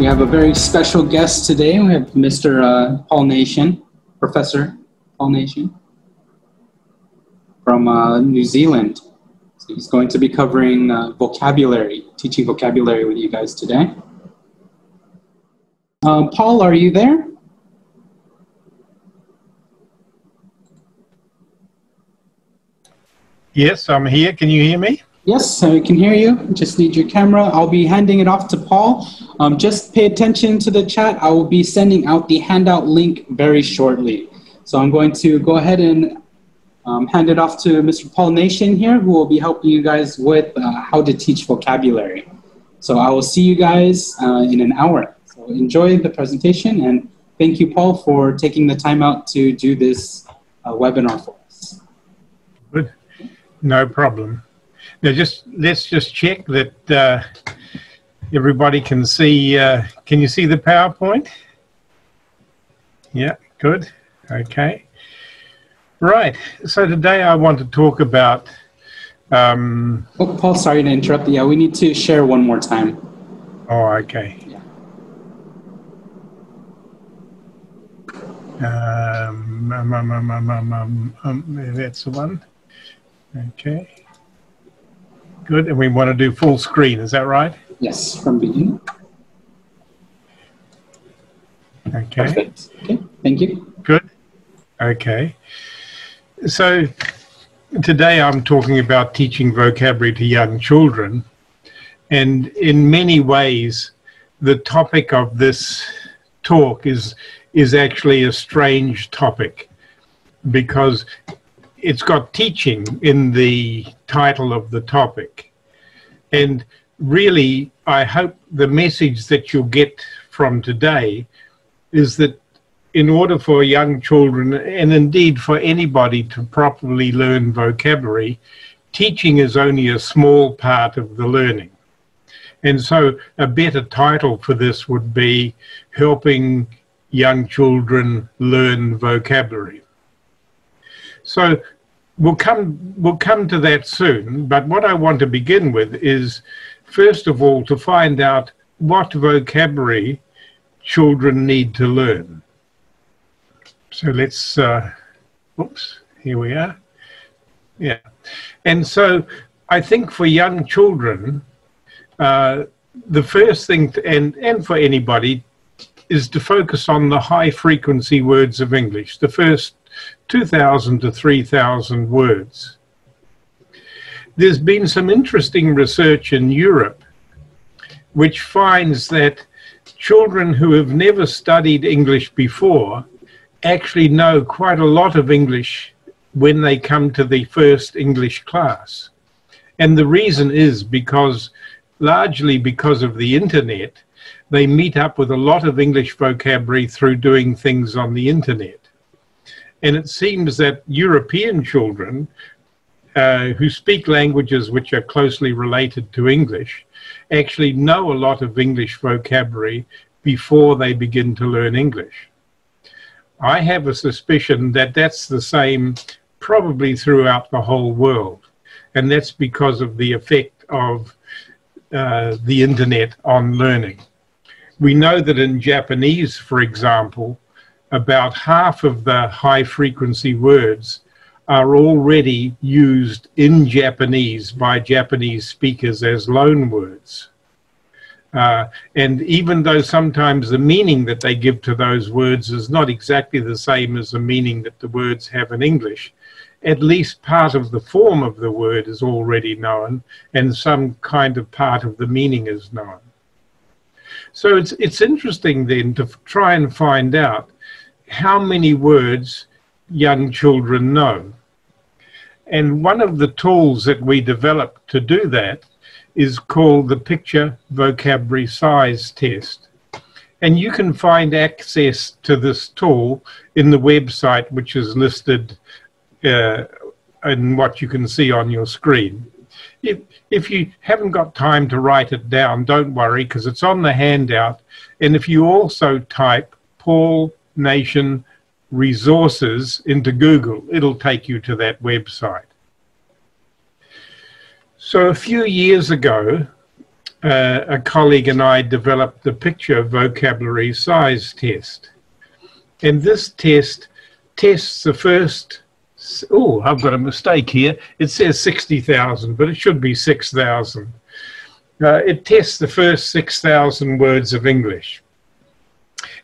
We have a very special guest today. We have Mr. Uh, Paul Nation, Professor Paul Nation from uh, New Zealand. So he's going to be covering uh, vocabulary, teaching vocabulary with you guys today. Uh, Paul, are you there? Yes, I'm here. Can you hear me? Yes, I can hear you. Just need your camera. I'll be handing it off to Paul. Um, just pay attention to the chat. I will be sending out the handout link very shortly. So I'm going to go ahead and um, hand it off to Mr. Paul Nation here, who will be helping you guys with uh, how to teach vocabulary. So I will see you guys uh, in an hour. So enjoy the presentation and thank you, Paul, for taking the time out to do this uh, webinar for us. Good. No problem. Now, just let's just check that uh, everybody can see. Uh, can you see the PowerPoint? Yeah, good. Okay. Right. So today I want to talk about. Um, oh, Paul, sorry to interrupt. Yeah, we need to share one more time. Oh, okay. Yeah. Um, um, um, um, um, um, that's the one. Okay. Good. And we want to do full screen. Is that right? Yes, from beginning. Okay. Perfect. Okay, thank you. Good. Okay. So today I'm talking about teaching vocabulary to young children. And in many ways, the topic of this talk is, is actually a strange topic because it's got teaching in the title of the topic. And really, I hope the message that you'll get from today is that in order for young children, and indeed for anybody to properly learn vocabulary, teaching is only a small part of the learning. And so a better title for this would be Helping Young Children Learn Vocabulary. So we'll come, we'll come to that soon, but what I want to begin with is, first of all, to find out what vocabulary children need to learn. So let's, uh, oops, here we are. Yeah. And so I think for young children, uh, the first thing, to, and, and for anybody, is to focus on the high frequency words of English, the first 2,000 to 3,000 words. There's been some interesting research in Europe which finds that children who have never studied English before actually know quite a lot of English when they come to the first English class. And the reason is because, largely because of the internet, they meet up with a lot of English vocabulary through doing things on the internet. And it seems that European children uh, who speak languages which are closely related to English actually know a lot of English vocabulary before they begin to learn English. I have a suspicion that that's the same probably throughout the whole world. And that's because of the effect of uh, the internet on learning. We know that in Japanese, for example, about half of the high frequency words are already used in Japanese by Japanese speakers as loan words. Uh, and even though sometimes the meaning that they give to those words is not exactly the same as the meaning that the words have in English, at least part of the form of the word is already known and some kind of part of the meaning is known. So it's, it's interesting then to try and find out how many words young children know. And one of the tools that we developed to do that is called the Picture Vocabulary Size Test. And you can find access to this tool in the website, which is listed uh, in what you can see on your screen. If, if you haven't got time to write it down, don't worry, because it's on the handout. And if you also type Paul Nation resources into Google, it'll take you to that website. So a few years ago, uh, a colleague and I developed the picture vocabulary size test. And this test tests the first, oh, I've got a mistake here. It says 60,000, but it should be 6,000. Uh, it tests the first 6,000 words of English.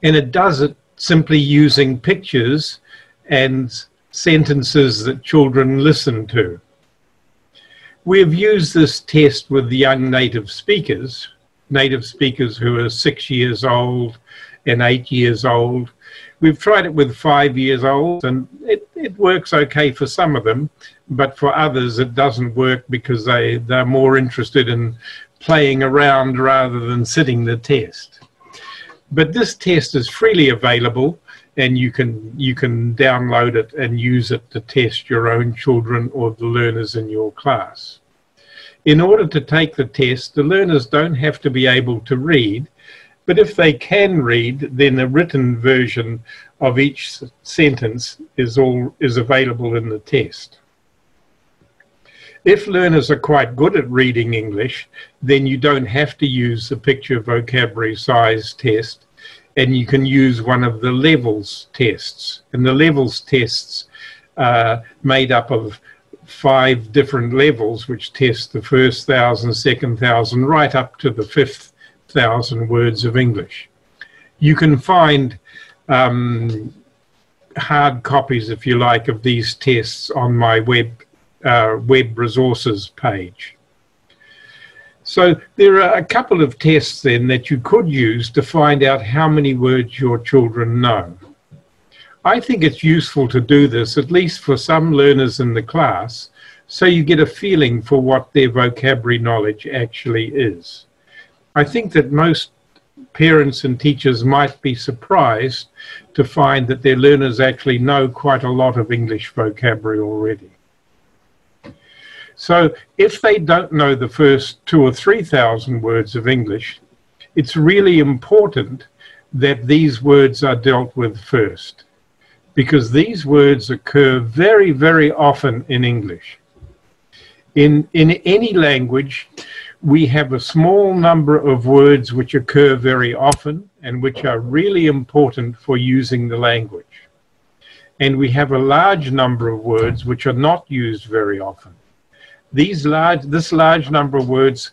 And it does it simply using pictures and sentences that children listen to. We've used this test with young native speakers, native speakers who are six years old and eight years old. We've tried it with five years old and it, it works okay for some of them, but for others it doesn't work because they, they're more interested in playing around rather than sitting the test. But this test is freely available and you can you can download it and use it to test your own children or the learners in your class. In order to take the test, the learners don't have to be able to read, but if they can read, then a written version of each sentence is all is available in the test. If learners are quite good at reading English, then you don't have to use the picture vocabulary size test and you can use one of the levels tests. And the levels tests are made up of five different levels, which test the first thousand, second thousand, right up to the fifth thousand words of English. You can find um, hard copies, if you like, of these tests on my web, uh, web resources page. So there are a couple of tests then that you could use to find out how many words your children know. I think it's useful to do this, at least for some learners in the class, so you get a feeling for what their vocabulary knowledge actually is. I think that most parents and teachers might be surprised to find that their learners actually know quite a lot of English vocabulary already. So if they don't know the first two or three thousand words of English, it's really important that these words are dealt with first because these words occur very, very often in English. In, in any language, we have a small number of words which occur very often and which are really important for using the language. And we have a large number of words which are not used very often these large, this large number of words,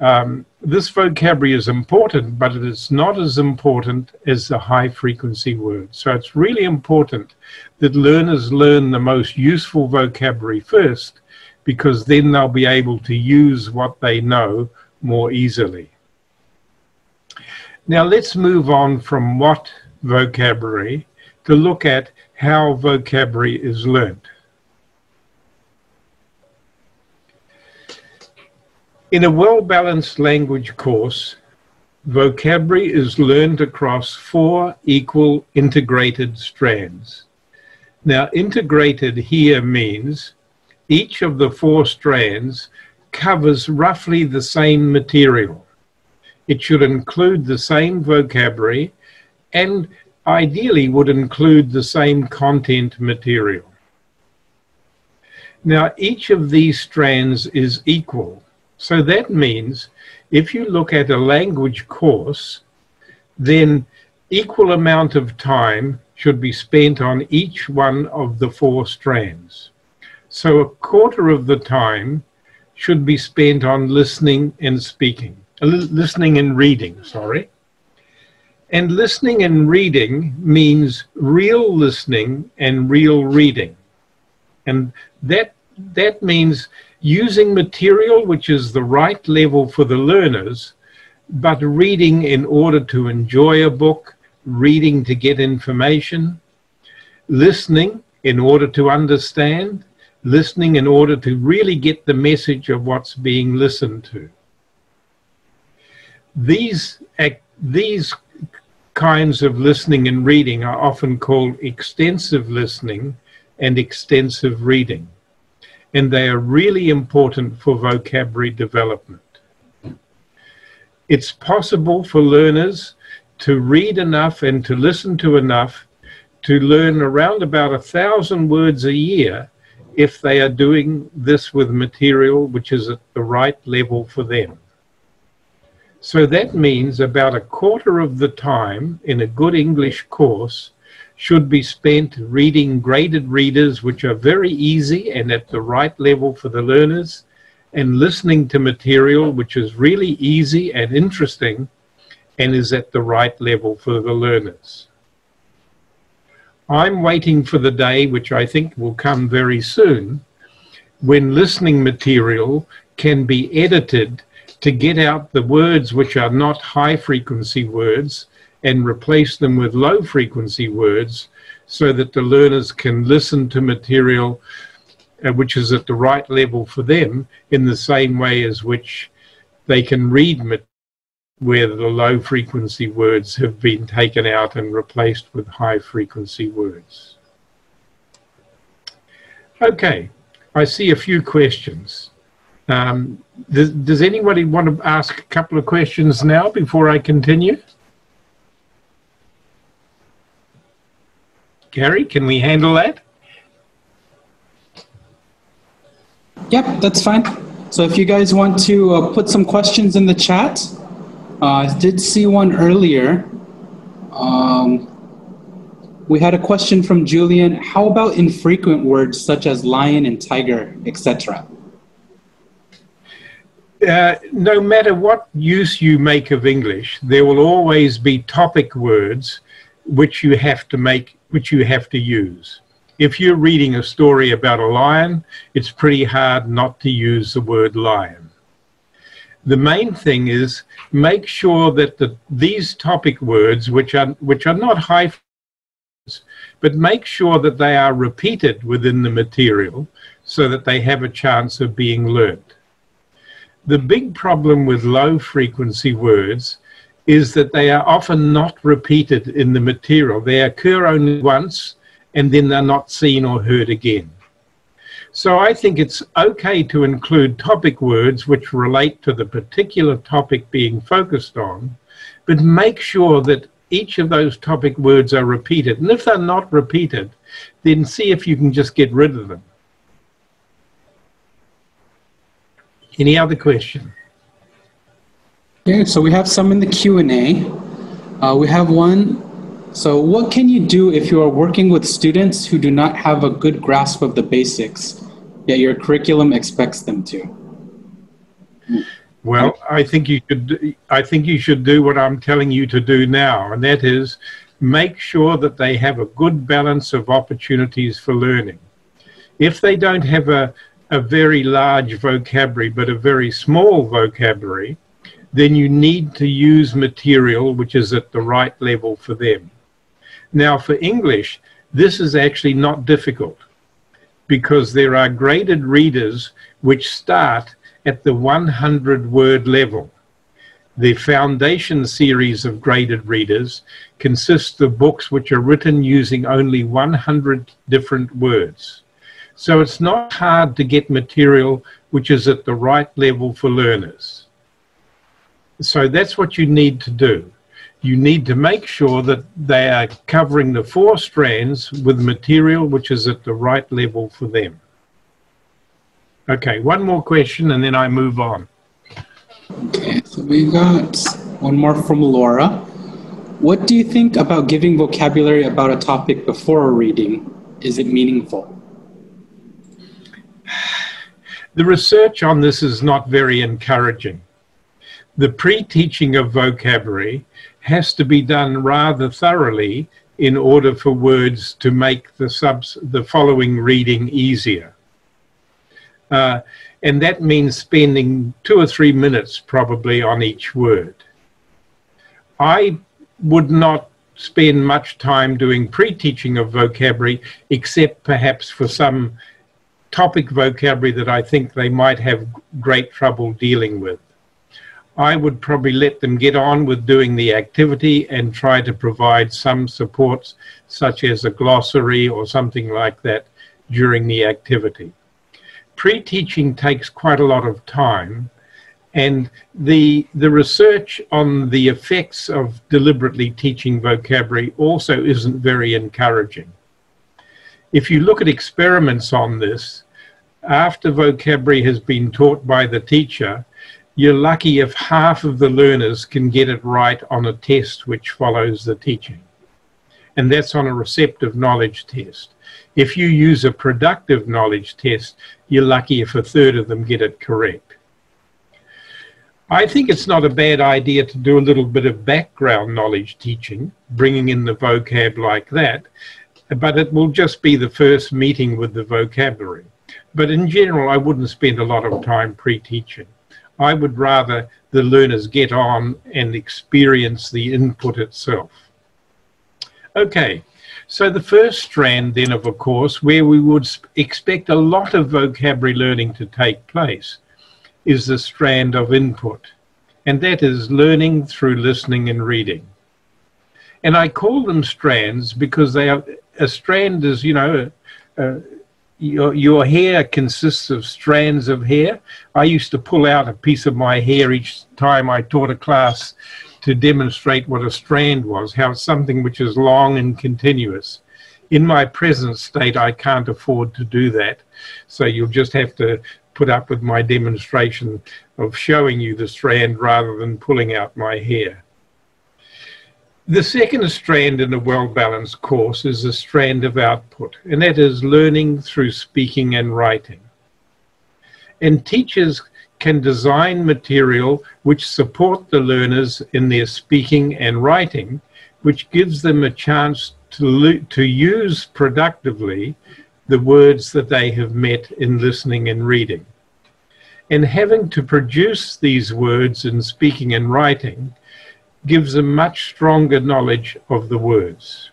um, this vocabulary is important, but it is not as important as the high frequency words. So it's really important that learners learn the most useful vocabulary first, because then they'll be able to use what they know more easily. Now let's move on from what vocabulary to look at how vocabulary is learnt. In a well-balanced language course, vocabulary is learned across four equal integrated strands. Now, integrated here means each of the four strands covers roughly the same material. It should include the same vocabulary and ideally would include the same content material. Now, each of these strands is equal so that means if you look at a language course, then equal amount of time should be spent on each one of the four strands. So a quarter of the time should be spent on listening and speaking, uh, listening and reading, sorry. And listening and reading means real listening and real reading. And that, that means using material which is the right level for the learners, but reading in order to enjoy a book, reading to get information, listening in order to understand, listening in order to really get the message of what's being listened to. These, these kinds of listening and reading are often called extensive listening and extensive reading and they are really important for vocabulary development. It's possible for learners to read enough and to listen to enough to learn around about a thousand words a year if they are doing this with material which is at the right level for them. So that means about a quarter of the time in a good English course should be spent reading graded readers, which are very easy and at the right level for the learners, and listening to material which is really easy and interesting and is at the right level for the learners. I'm waiting for the day, which I think will come very soon, when listening material can be edited to get out the words which are not high frequency words and replace them with low frequency words so that the learners can listen to material uh, which is at the right level for them in the same way as which they can read where the low frequency words have been taken out and replaced with high frequency words. Okay, I see a few questions. Um, does, does anybody want to ask a couple of questions now before I continue? Gary, can we handle that? Yep, that's fine. So if you guys want to uh, put some questions in the chat, uh, I did see one earlier. Um, we had a question from Julian. How about infrequent words such as lion and tiger, etc.? Uh, no matter what use you make of English, there will always be topic words which you have to make, which you have to use. If you're reading a story about a lion, it's pretty hard not to use the word lion. The main thing is make sure that the, these topic words, which are which are not high, but make sure that they are repeated within the material so that they have a chance of being learnt. The big problem with low frequency words is that they are often not repeated in the material. They occur only once and then they're not seen or heard again. So I think it's okay to include topic words which relate to the particular topic being focused on, but make sure that each of those topic words are repeated. And if they're not repeated, then see if you can just get rid of them. Any other question? Okay, so we have some in the Q&A. Uh, we have one. So what can you do if you are working with students who do not have a good grasp of the basics, yet your curriculum expects them to? Well, I think you should. I think you should do what I'm telling you to do now, and that is make sure that they have a good balance of opportunities for learning. If they don't have a a very large vocabulary but a very small vocabulary, then you need to use material which is at the right level for them. Now, for English, this is actually not difficult because there are graded readers which start at the 100 word level. The foundation series of graded readers consists of books which are written using only 100 different words. So it's not hard to get material which is at the right level for learners. So that's what you need to do. You need to make sure that they are covering the four strands with material which is at the right level for them. Okay, one more question and then I move on. Okay, so we got one more from Laura. What do you think about giving vocabulary about a topic before a reading? Is it meaningful? The research on this is not very encouraging. The pre-teaching of vocabulary has to be done rather thoroughly in order for words to make the, subs, the following reading easier. Uh, and that means spending two or three minutes probably on each word. I would not spend much time doing pre-teaching of vocabulary except perhaps for some topic vocabulary that I think they might have great trouble dealing with. I would probably let them get on with doing the activity and try to provide some supports, such as a glossary or something like that, during the activity. Pre teaching takes quite a lot of time, and the, the research on the effects of deliberately teaching vocabulary also isn't very encouraging. If you look at experiments on this, after vocabulary has been taught by the teacher, you're lucky if half of the learners can get it right on a test which follows the teaching. And that's on a receptive knowledge test. If you use a productive knowledge test, you're lucky if a third of them get it correct. I think it's not a bad idea to do a little bit of background knowledge teaching, bringing in the vocab like that, but it will just be the first meeting with the vocabulary. But in general, I wouldn't spend a lot of time pre-teaching. I would rather the learners get on and experience the input itself. Okay, so the first strand then of a course where we would expect a lot of vocabulary learning to take place is the strand of input, and that is learning through listening and reading. And I call them strands because they are a strand is, you know, uh, your, your hair consists of strands of hair. I used to pull out a piece of my hair each time I taught a class to demonstrate what a strand was, how something which is long and continuous. In my present state, I can't afford to do that. So you'll just have to put up with my demonstration of showing you the strand rather than pulling out my hair. The second strand in a well-balanced course is a strand of output, and that is learning through speaking and writing. And teachers can design material which support the learners in their speaking and writing, which gives them a chance to, to use productively the words that they have met in listening and reading. And having to produce these words in speaking and writing gives a much stronger knowledge of the words.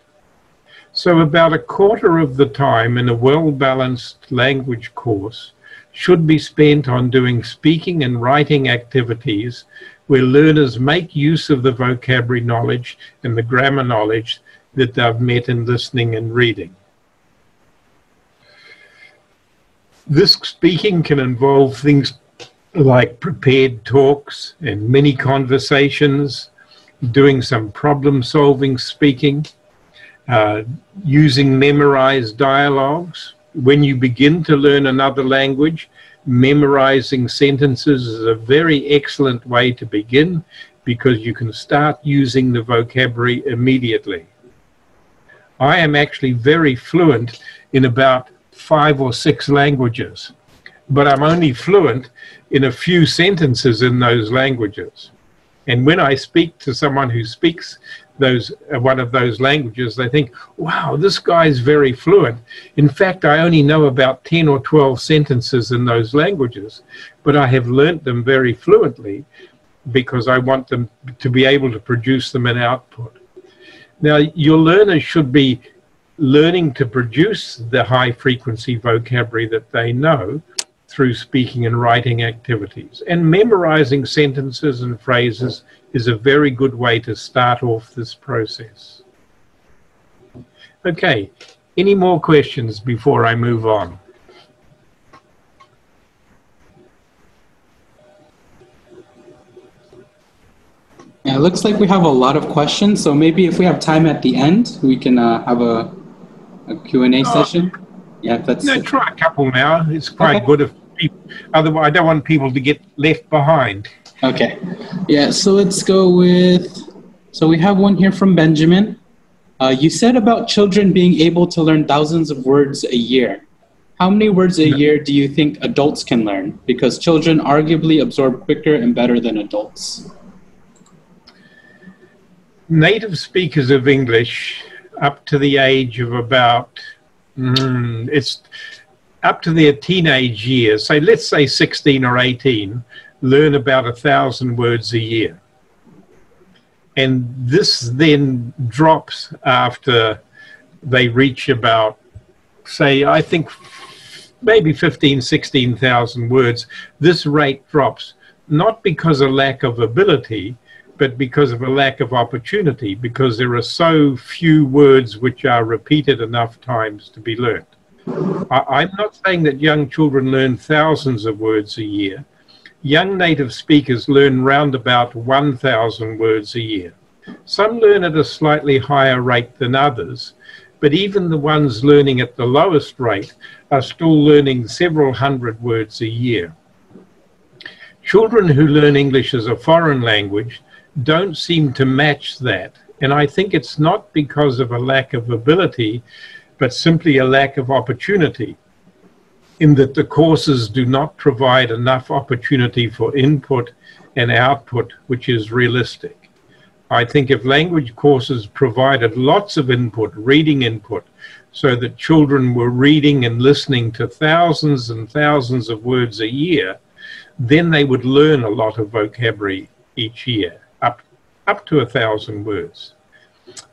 So about a quarter of the time in a well-balanced language course should be spent on doing speaking and writing activities where learners make use of the vocabulary knowledge and the grammar knowledge that they've met in listening and reading. This speaking can involve things like prepared talks and mini conversations, doing some problem solving speaking, uh, using memorized dialogues. When you begin to learn another language, memorizing sentences is a very excellent way to begin because you can start using the vocabulary immediately. I am actually very fluent in about five or six languages, but I'm only fluent in a few sentences in those languages. And when I speak to someone who speaks those uh, one of those languages, they think, "Wow, this guy's very fluent." In fact, I only know about ten or twelve sentences in those languages, but I have learnt them very fluently because I want them to be able to produce them in output. Now, your learners should be learning to produce the high frequency vocabulary that they know through speaking and writing activities. And memorizing sentences and phrases is a very good way to start off this process. Okay, any more questions before I move on? Yeah, it looks like we have a lot of questions, so maybe if we have time at the end, we can uh, have a, a Q&A oh. session. Yeah, that's... No, try a couple now. It's quite okay. good if people, otherwise I don't want people to get left behind. Okay. Yeah, so let's go with, so we have one here from Benjamin. Uh, you said about children being able to learn thousands of words a year. How many words a year do you think adults can learn? Because children arguably absorb quicker and better than adults. Native speakers of English up to the age of about, mm, it's up to their teenage years, say let's say 16 or 18, learn about a thousand words a year. And this then drops after they reach about, say, I think maybe 15, 16,000 words. This rate drops, not because of lack of ability, but because of a lack of opportunity, because there are so few words which are repeated enough times to be learned. I, am not saying that young children learn thousands of words a year. Young native speakers learn round about 1,000 words a year. Some learn at a slightly higher rate than others, but even the ones learning at the lowest rate are still learning several hundred words a year. Children who learn English as a foreign language don't seem to match that. And I think it's not because of a lack of ability, but simply a lack of opportunity, in that the courses do not provide enough opportunity for input and output, which is realistic. I think if language courses provided lots of input, reading input, so that children were reading and listening to thousands and thousands of words a year, then they would learn a lot of vocabulary each year, up, up to a thousand words.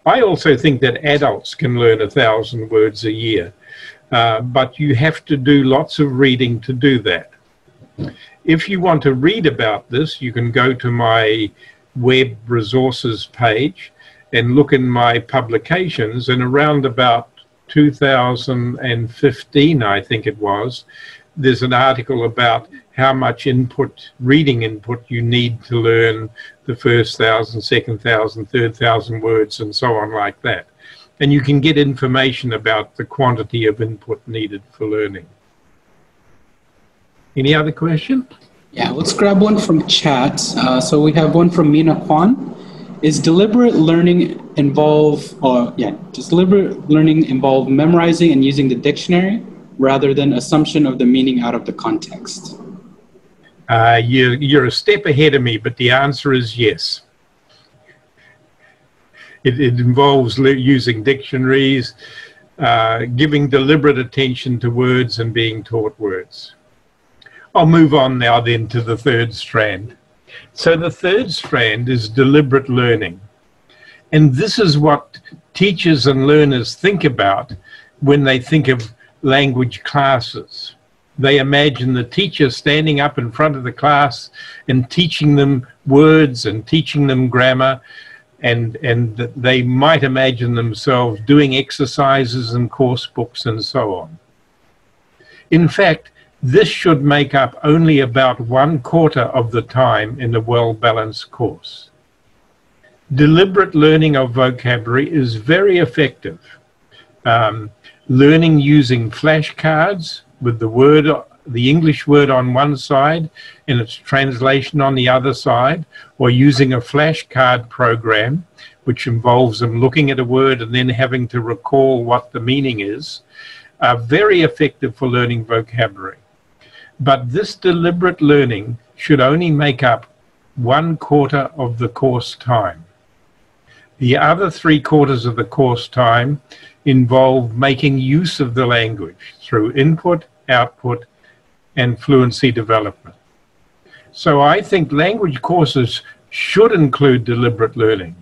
I also think that adults can learn a thousand words a year, uh, but you have to do lots of reading to do that. If you want to read about this, you can go to my web resources page and look in my publications and around about 2015 I think it was there's an article about how much input, reading input, you need to learn the first thousand, second thousand, third thousand words, and so on, like that. And you can get information about the quantity of input needed for learning. Any other question? Yeah, let's grab one from chat. Uh, so we have one from Mina Kwan. Is deliberate learning involve, or yeah, does deliberate learning involve memorizing and using the dictionary? rather than assumption of the meaning out of the context? Uh, you, you're a step ahead of me, but the answer is yes. It, it involves using dictionaries, uh, giving deliberate attention to words and being taught words. I'll move on now then to the third strand. So the third strand is deliberate learning. And this is what teachers and learners think about when they think of language classes. They imagine the teacher standing up in front of the class and teaching them words and teaching them grammar, and, and they might imagine themselves doing exercises and course books and so on. In fact, this should make up only about one quarter of the time in a well balanced course. Deliberate learning of vocabulary is very effective. Um, learning using flashcards with the word, the English word on one side and its translation on the other side, or using a flashcard program, which involves them looking at a word and then having to recall what the meaning is, are very effective for learning vocabulary. But this deliberate learning should only make up one quarter of the course time. The other three quarters of the course time involve making use of the language through input, output, and fluency development. So I think language courses should include deliberate learning,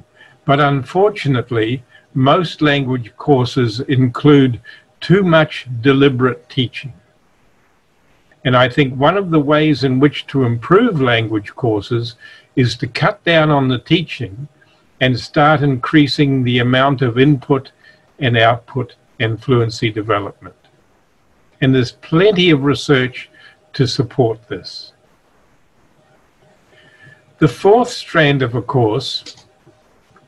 but unfortunately, most language courses include too much deliberate teaching. And I think one of the ways in which to improve language courses is to cut down on the teaching and start increasing the amount of input and output and fluency development. And there's plenty of research to support this. The fourth strand of a course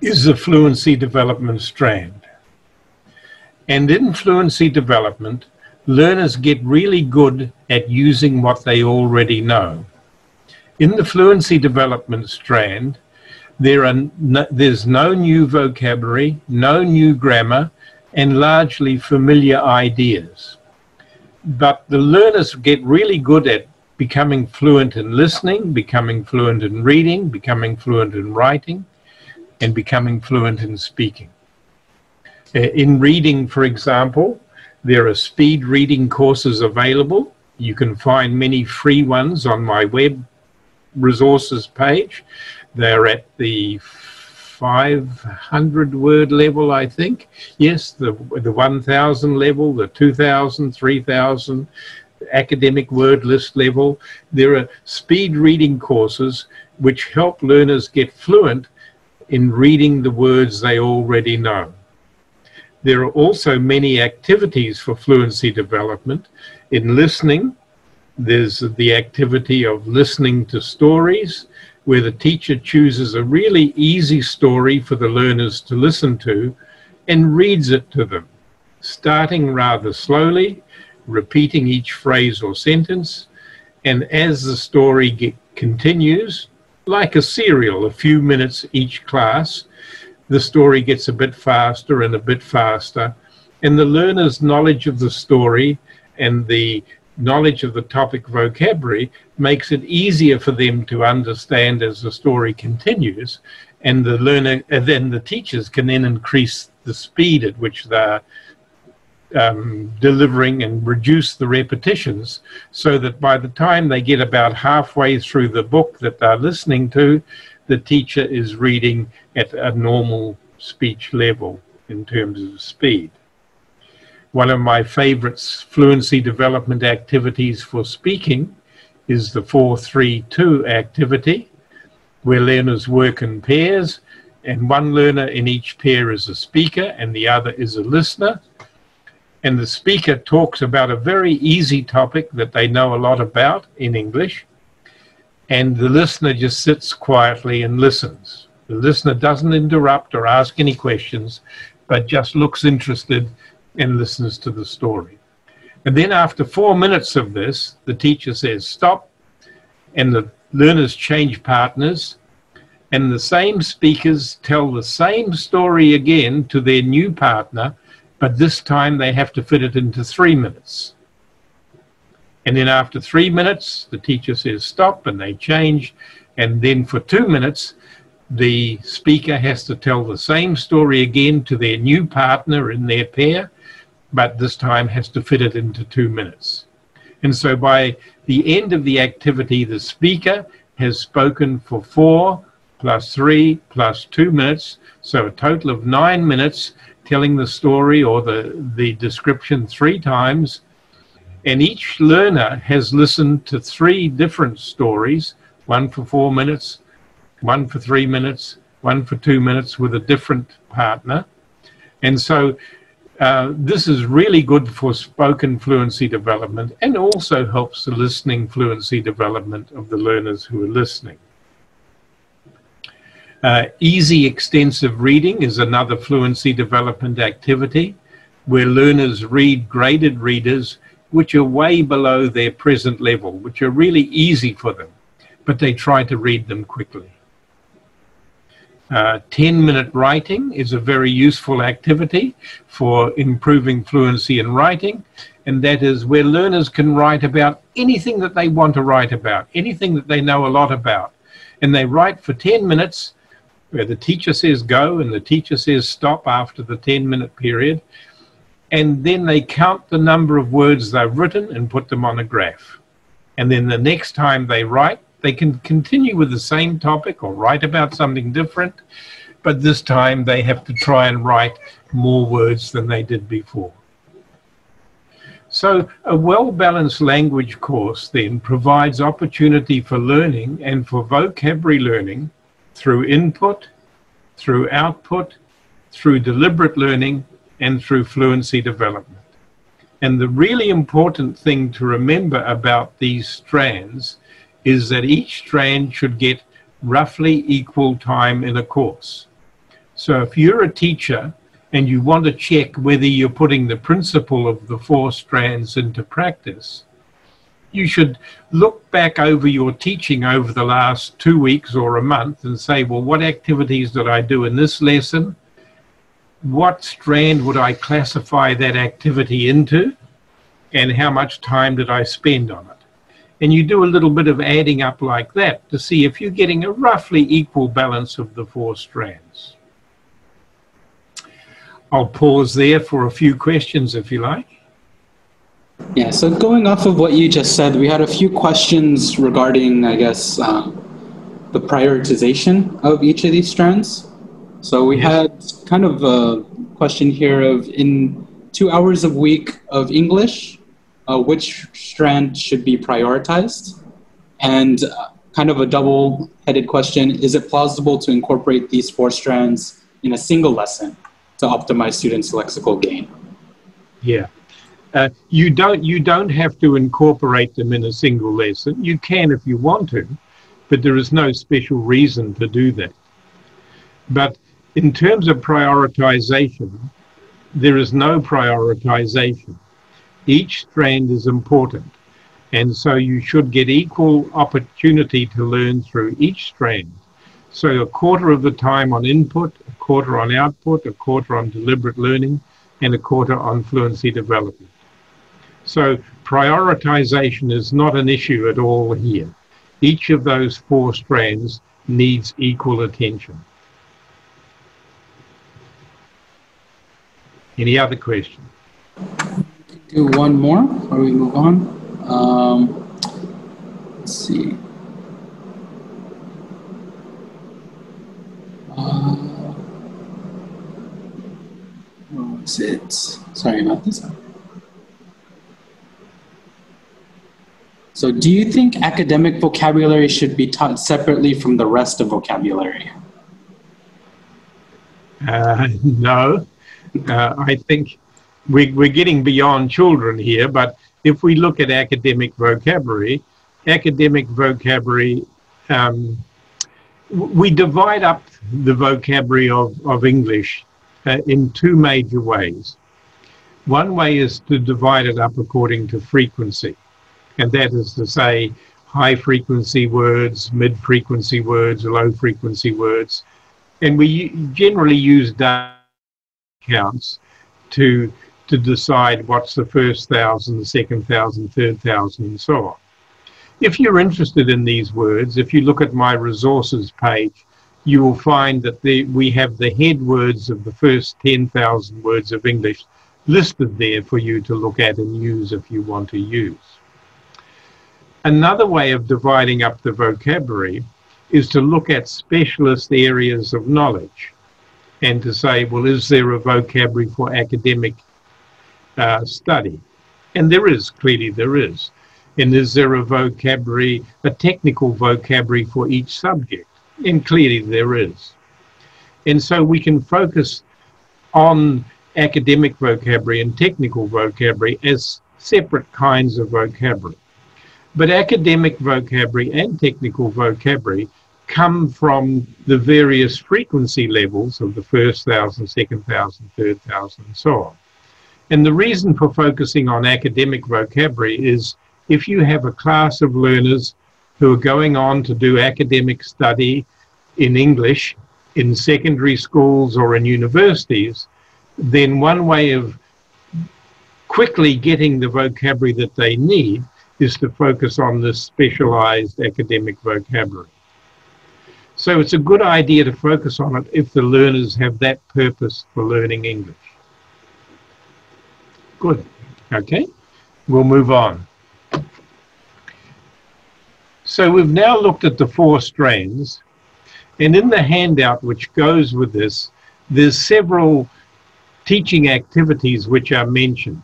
is the fluency development strand. And in fluency development, learners get really good at using what they already know. In the fluency development strand, there are no, there's no new vocabulary, no new grammar, and largely familiar ideas. But the learners get really good at becoming fluent in listening, becoming fluent in reading, becoming fluent in writing, and becoming fluent in speaking. Uh, in reading, for example, there are speed reading courses available. You can find many free ones on my web resources page. They're at the 500 word level, I think. Yes, the, the 1000 level, the 2000, 3000 academic word list level. There are speed reading courses which help learners get fluent in reading the words they already know. There are also many activities for fluency development. In listening, there's the activity of listening to stories, where the teacher chooses a really easy story for the learners to listen to and reads it to them, starting rather slowly, repeating each phrase or sentence, and as the story get, continues like a serial, a few minutes each class. The story gets a bit faster and a bit faster, and the learner's knowledge of the story and the knowledge of the topic vocabulary makes it easier for them to understand as the story continues and the learner and then the teachers can then increase the speed at which they're um, delivering and reduce the repetitions so that by the time they get about halfway through the book that they're listening to, the teacher is reading at a normal speech level in terms of speed. One of my favorite fluency development activities for speaking is the 432 activity, where learners work in pairs, and one learner in each pair is a speaker and the other is a listener and the speaker talks about a very easy topic that they know a lot about in English, and the listener just sits quietly and listens. The listener doesn't interrupt or ask any questions, but just looks interested and listens to the story. And then after four minutes of this, the teacher says, Stop, and the learners change partners, and the same speakers tell the same story again to their new partner but this time they have to fit it into three minutes. And then after three minutes, the teacher says stop and they change. And then for two minutes, the speaker has to tell the same story again to their new partner in their pair, but this time has to fit it into two minutes. And so by the end of the activity, the speaker has spoken for four plus three plus two minutes, so a total of nine minutes telling the story or the, the description three times. And each learner has listened to three different stories one for four minutes, one for three minutes, one for two minutes with a different partner. And so uh, this is really good for spoken fluency development and also helps the listening fluency development of the learners who are listening. Uh, easy extensive reading is another fluency development activity where learners read graded readers which are way below their present level, which are really easy for them, but they try to read them quickly. Uh, 10 minute writing is a very useful activity for improving fluency in writing, and that is where learners can write about anything that they want to write about, anything that they know a lot about. And they write for 10 minutes where the teacher says go and the teacher says stop after the 10 minute period. And then they count the number of words they've written and put them on a graph. And then the next time they write, they can continue with the same topic or write about something different, but this time they have to try and write more words than they did before. So, a well balanced language course then provides opportunity for learning and for vocabulary learning through input, through output, through deliberate learning, and through fluency development. And the really important thing to remember about these strands is that each strand should get roughly equal time in a course. So if you're a teacher and you want to check whether you're putting the principle of the four strands into practice, you should look back over your teaching over the last two weeks or a month and say, well, what activities did I do in this lesson? What strand would I classify that activity into? And how much time did I spend on it? And you do a little bit of adding up like that to see if you're getting a roughly equal balance of the four strands. I'll pause there for a few questions if you like. Yeah, so going off of what you just said, we had a few questions regarding, I guess, uh, the prioritization of each of these strands. So we yes. had kind of a question here of in two hours a week of English, uh, which strand should be prioritized? And uh, kind of a double headed question is it plausible to incorporate these four strands in a single lesson to optimize students' lexical gain? Yeah. Uh, you don't you don't have to incorporate them in a single lesson. You can if you want to, but there is no special reason to do that. But in terms of prioritization, there is no prioritization. Each strand is important. And so you should get equal opportunity to learn through each strand. So a quarter of the time on input, a quarter on output, a quarter on deliberate learning, and a quarter on fluency development. So prioritization is not an issue at all here. Each of those four strands needs equal attention. Any other questions? Do one more before we move on. Um, let's see. Uh, was it? Sorry about this. So, do you think academic vocabulary should be taught separately from the rest of vocabulary? Uh, no. Uh, I think we, we're getting beyond children here, but if we look at academic vocabulary, academic vocabulary, um, we divide up the vocabulary of, of English uh, in two major ways. One way is to divide it up according to frequency, and that is to say, high frequency words, mid frequency words, low frequency words. And we generally use data counts to to decide what's the first thousand, the second thousand, third thousand, and so on. If you're interested in these words, if you look at my resources page, you will find that the, we have the head words of the first 10,000 words of English listed there for you to look at and use if you want to use. Another way of dividing up the vocabulary is to look at specialist areas of knowledge and to say, well, is there a vocabulary for academic uh, study? And there is, clearly there is. And is there a vocabulary, a technical vocabulary for each subject? And clearly there is. And so we can focus on academic vocabulary and technical vocabulary as separate kinds of vocabulary. But academic vocabulary and technical vocabulary come from the various frequency levels of the first thousand, second thousand, third thousand, and so on. And the reason for focusing on academic vocabulary is if you have a class of learners who are going on to do academic study in English in secondary schools or in universities, then one way of quickly getting the vocabulary that they need is to focus on this specialized academic vocabulary. So it's a good idea to focus on it if the learners have that purpose for learning English. Good. Okay, we'll move on. So we've now looked at the four strands, and in the handout which goes with this, there's several teaching activities which are mentioned.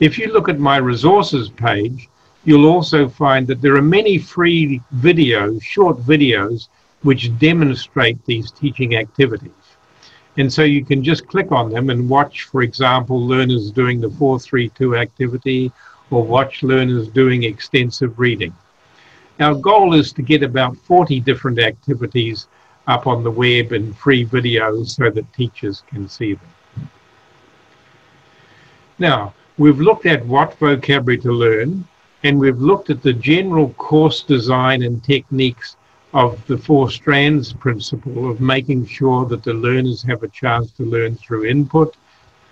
If you look at my resources page, you'll also find that there are many free videos, short videos, which demonstrate these teaching activities. And so you can just click on them and watch, for example, learners doing the 432 activity or watch learners doing extensive reading. Our goal is to get about 40 different activities up on the web in free videos so that teachers can see them. Now, we've looked at what vocabulary to learn, and we've looked at the general course design and techniques of the four strands principle of making sure that the learners have a chance to learn through input,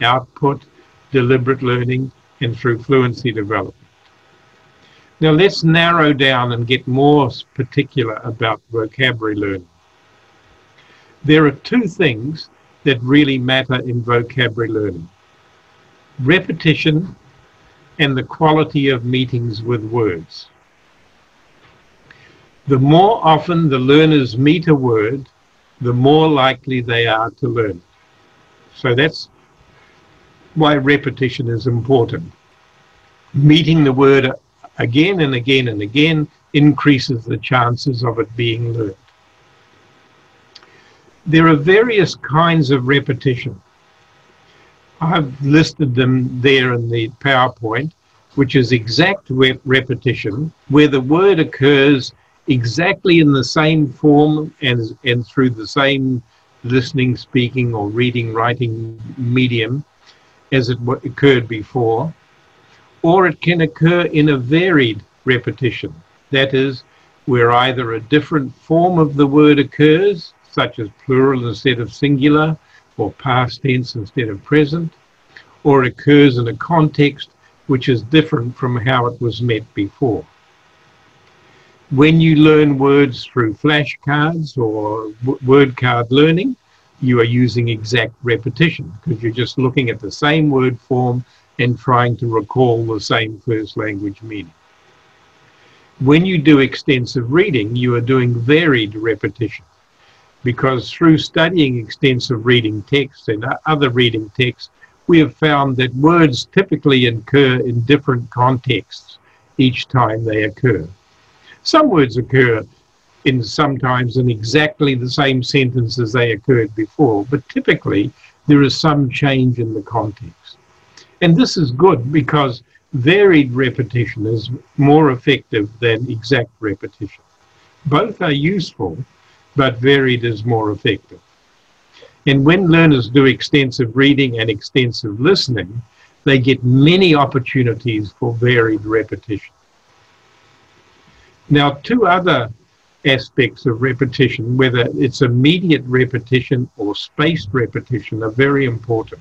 output, deliberate learning, and through fluency development. Now let's narrow down and get more particular about vocabulary learning. There are two things that really matter in vocabulary learning. Repetition and the quality of meetings with words. The more often the learners meet a word, the more likely they are to learn. So that's why repetition is important. Meeting the word again and again and again increases the chances of it being learned. There are various kinds of repetition. I've listed them there in the PowerPoint, which is exact rep repetition, where the word occurs exactly in the same form and, and through the same listening, speaking, or reading, writing medium as it occurred before. or it can occur in a varied repetition. That is, where either a different form of the word occurs, such as plural instead of singular, or past tense instead of present, or occurs in a context which is different from how it was met before. When you learn words through flashcards or word card learning, you are using exact repetition because you're just looking at the same word form and trying to recall the same first language meaning. When you do extensive reading, you are doing varied repetition because through studying extensive reading texts and other reading texts, we have found that words typically occur in different contexts each time they occur. Some words occur in sometimes in exactly the same sentence as they occurred before, but typically there is some change in the context. And this is good because varied repetition is more effective than exact repetition. Both are useful, but varied is more effective. And when learners do extensive reading and extensive listening, they get many opportunities for varied repetition. Now, two other aspects of repetition, whether it's immediate repetition or spaced repetition, are very important.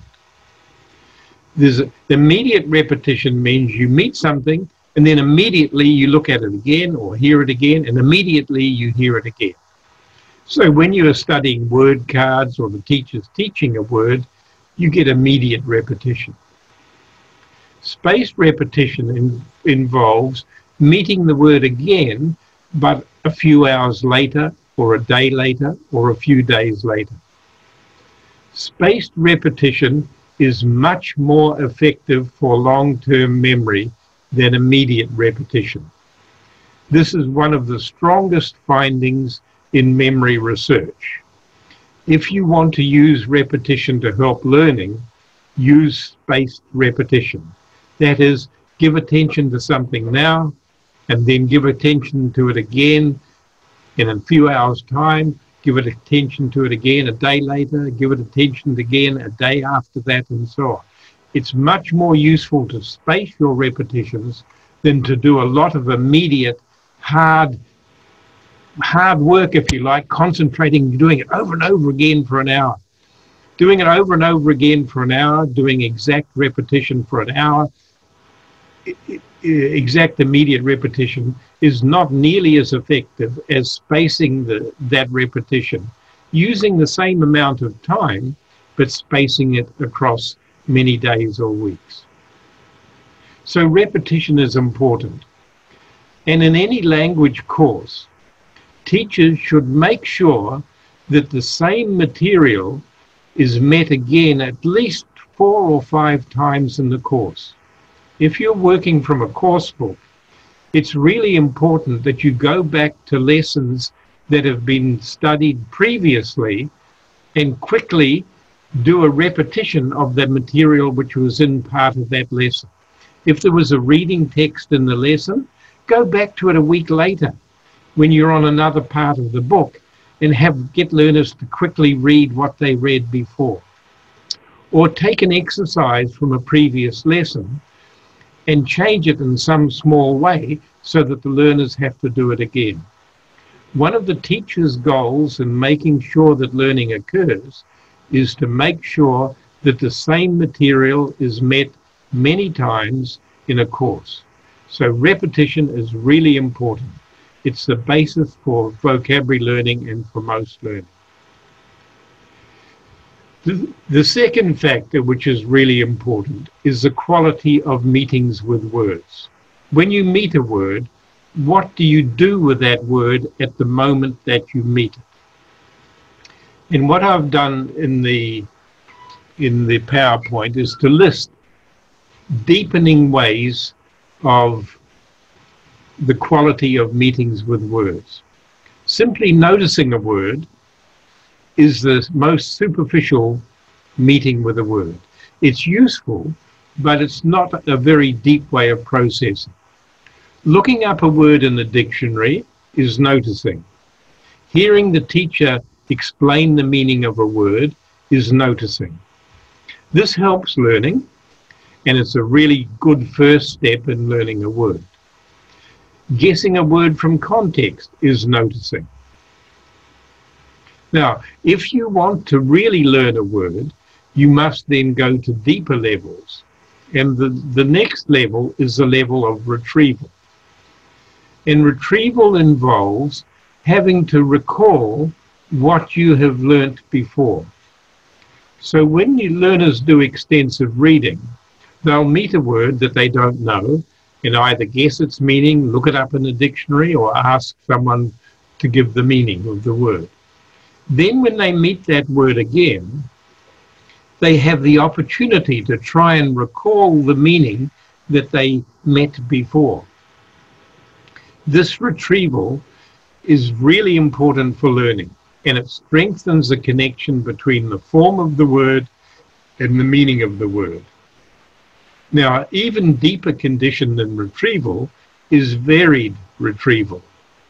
There's a, immediate repetition means you meet something and then immediately you look at it again or hear it again and immediately you hear it again. So when you are studying word cards or the teacher's teaching a word, you get immediate repetition. Spaced repetition in, involves meeting the word again, but a few hours later, or a day later, or a few days later. Spaced repetition is much more effective for long term memory than immediate repetition. This is one of the strongest findings in memory research. If you want to use repetition to help learning, use spaced repetition. That is, give attention to something now and then give attention to it again in a few hours' time, give it attention to it again a day later, give it attention again a day after that, and so on. It's much more useful to space your repetitions than to do a lot of immediate, hard, hard work, if you like, concentrating, doing it over and over again for an hour. Doing it over and over again for an hour, doing exact repetition for an hour, Uh, exact immediate repetition is not nearly as effective as spacing the, that repetition using the same amount of time but spacing it across many days or weeks. So repetition is important. And in any language course, teachers should make sure that the same material is met again at least four or five times in the course if you're working from a course book, it's really important that you go back to lessons that have been studied previously and quickly do a repetition of the material which was in part of that lesson. If there was a reading text in the lesson, go back to it a week later when you're on another part of the book and have get learners to quickly read what they read before. Or take an exercise from a previous lesson and change it in some small way so that the learners have to do it again. One of the teacher's goals in making sure that learning occurs is to make sure that the same material is met many times in a course. So repetition is really important. It's the basis for vocabulary learning and for most learning. The, second factor, which is really important, is the quality of meetings with words. When you meet a word, what do you do with that word at the moment that you meet it? And what I've done in the in the PowerPoint is to list deepening ways of the quality of meetings with words. Simply noticing a word is the most superficial meeting with a word. It's useful, but it's not a very deep way of processing. Looking up a word in the dictionary is noticing. Hearing the teacher explain the meaning of a word is noticing. This helps learning, and it's a really good first step in learning a word. Guessing a word from context is noticing. Now, if you want to really learn a word, you must then go to deeper levels. And the, the next level is the level of retrieval. And retrieval involves having to recall what you have learnt before. So when you learners do extensive reading, they'll meet a word that they don't know and either guess its meaning, look it up in a dictionary, or ask someone to give the meaning of the word. Then when they meet that word again, they have the opportunity to try and recall the meaning that they met before. This retrieval is really important for learning and it strengthens the connection between the form of the word and the meaning of the word. Now, an even deeper condition than retrieval is varied retrieval.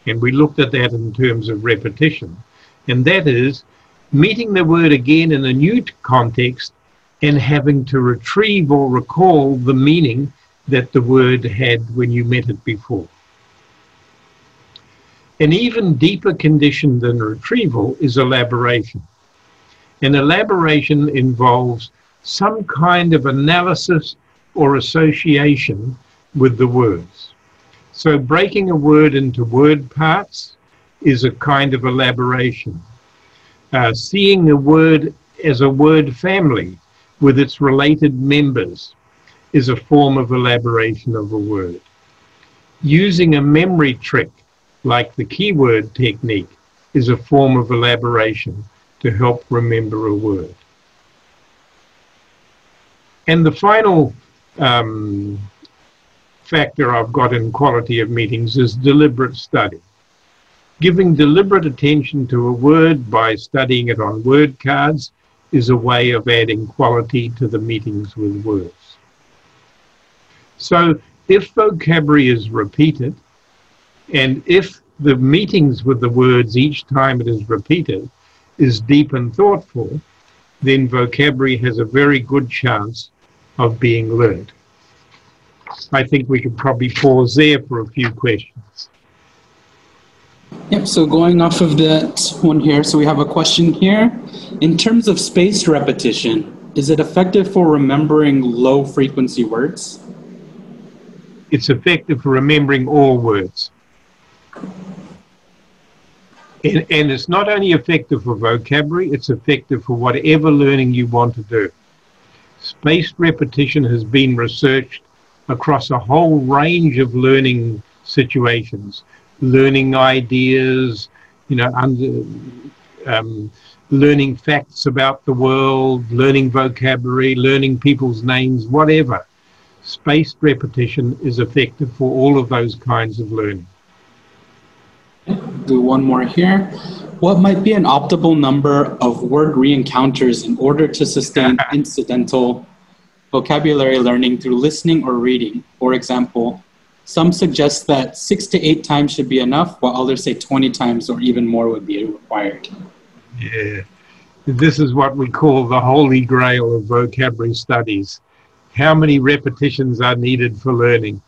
And we looked at that in terms of repetition. And that is meeting the word again in a new context and having to retrieve or recall the meaning that the word had when you met it before. An even deeper condition than retrieval is elaboration. And elaboration involves some kind of analysis or association with the words. So breaking a word into word parts is a kind of elaboration. Uh, seeing a word as a word family with its related members is a form of elaboration of a word. Using a memory trick like the keyword technique is a form of elaboration to help remember a word. And the final um, factor I've got in quality of meetings is deliberate study. Giving deliberate attention to a word by studying it on word cards is a way of adding quality to the meetings with words. So if vocabulary is repeated, and if the meetings with the words each time it is repeated is deep and thoughtful, then vocabulary has a very good chance of being learned. I think we could probably pause there for a few questions. Yep, so going off of that one here, so we have a question here. In terms of spaced repetition, is it effective for remembering low frequency words? It's effective for remembering all words. And, and it's not only effective for vocabulary, it's effective for whatever learning you want to do. Spaced repetition has been researched across a whole range of learning situations, learning ideas, you know, under, um, learning facts about the world, learning vocabulary, learning people's names, whatever. Spaced repetition is effective for all of those kinds of learning. Do one more here. What might be an optimal number of word re-encounters in order to sustain incidental vocabulary learning through listening or reading? For example, some suggest that six to eight times should be enough, while others say 20 times or even more would be required. Yeah, this is what we call the holy grail of vocabulary studies. How many repetitions are needed for learning?